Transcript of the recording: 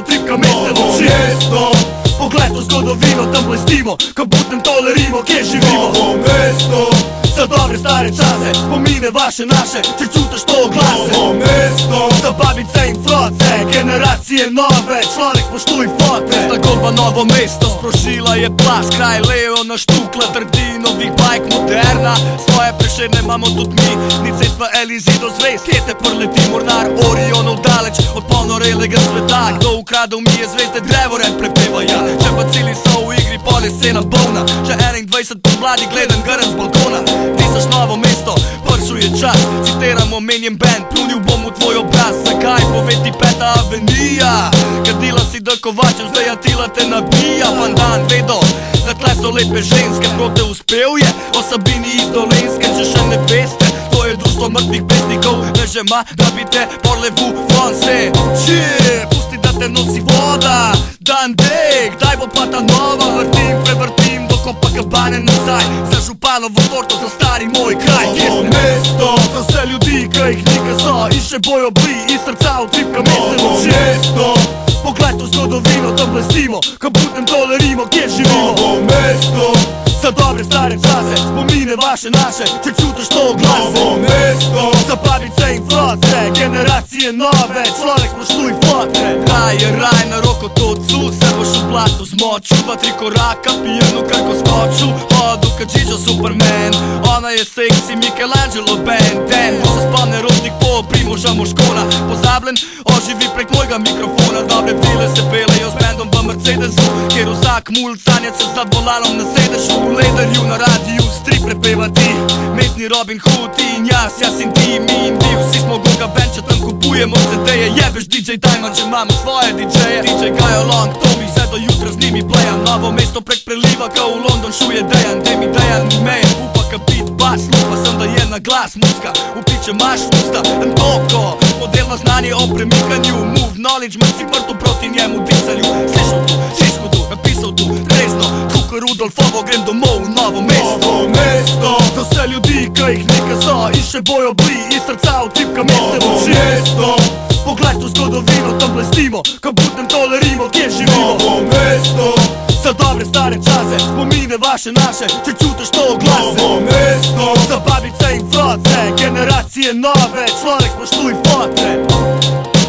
utripka mestne noči. mesto. Pogled v zgodovino, tam blestimo Ko budem tolerimo, kje živimo. Novo mesto. Za dobre stare čase, spomine vaše naše Če čutiš to glase Novo mesto. Za babice in froce, generacije nove Človek spoštuj fote. Sta godba novo mesto, sprošila je plas Kraj Leo na štukla, trdi novih bajk moderna. Svoje prešerne imamo tudi mi, ni cest pa Elizi do zvezd Kete prleti mornar, Orionov daleč od polnorelega sveta Kdo ukradel mi je zvezde, drevore prepeva ja Če pa cili so v igri, pol je scena bolna. Že 21 pomladi gledam grem z balkona. Tisaš novo mesto, pršel je čas. Citiram omenjen band, plunil bom v tvoj obraz. Zakaj povedi peta avenija? Kadila si da kovačem, zdaj atila te nabija. Pandan vedo, da tle so lepe ženske Prote uspel je, o Sabini iz Dolenske Če še ne veste, to je društvo mrtvih pesnikov Ne žema, da bi te porlevu fonse Če, pusti da te nosi voda. Dan dej, kdaj bo pa ta nova. Vrtim, prevrtim, do kopa kabane nazaj. Za županovo torto, za stari moj kraj. Novo mesto. Za vse ljudi, ki jih nikaj so. In še bojo bli iz srca utripka mestne Novo noči mesto. Pogled v zgodovino, tam blestimo. Ko budem tolerimo, kje živimo? Novo mesto dobre stare čase, spomine vaše naše Če čutiš to glase Novo mesto. Za babice in froce, generacije nove Človek spoštuj fote. Raj je raj na roko tocu Se boš v blatu zmočil Dva, tri koraka, pijeno kako skočil Hodu ka Gigi Superman Ona je seksi Michelangelo Ben Den Ko se spomne rožnik po primoža moškona Pozabljen, oživi prek mojega mikrofona. Dobre vile se pelejo s bendom v Mercedesu Kjer vsak mul sanja se za volanom na sedežu. V lederju na radiju strip prepevati Mestni Robin Hood in jaz, jaz in ti, mi in vi Vsi smo goga band, če tam kupujemo CD-je. Jebeš DJ Diamond, če imamo svoje DJ-je DJ Gajo Long, to mi vse do jutra z njimi plejam. Novo mesto prek preliva, ko v London šuje Dejan. Demi Dejan, meje, glas muska, upiče maš usta. Antoko, modelno znanje o premikanju. Move knowledge, manj si mrtv proti njemu disanju Slišal tu, slišal tu, napisal tu, trezno Kuko Rudolfovo, grem domov v novo mesto. Novo mesto. Za vse ljudi, ki jih nikaj so In še bojo bli iz srca utripka mestne Novo noči mesto. Pogled v zgodovino, tam blestimo Ko budem tolerimo, kje živimo. Novo mesto Za dobre stare čase, spomine vaše naše Če čutiš to glase. Novo mesto. Za babice in froce, generacije nove. Človek spoštuj fote